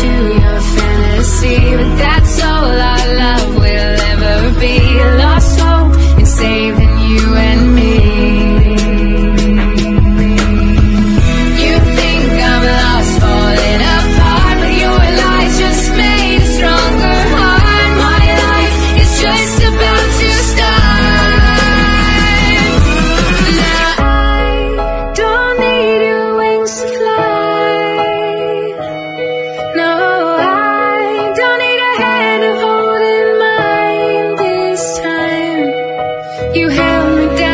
into your fantasy, but that hand me down.